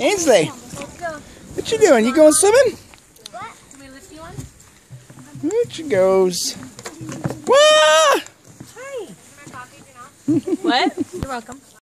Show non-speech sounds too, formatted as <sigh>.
Ainsley, what you doing? You going swimming? There she goes. Wah! <laughs> What? You're welcome.